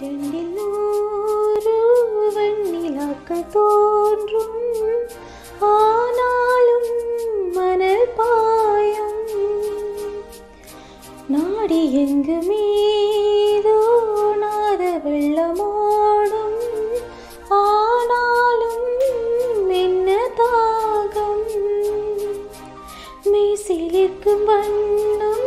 இரண்டில் ஒரு வண்ணிலாக்க தோன்றும். ஆனாலும் மணல் பாயம். நாடி எங்கு மீதோ நாத வெள்ளமோடும். ஆனாலும் என்ன தாகம்? மெய்சிலிருக்கும் வண்ணம்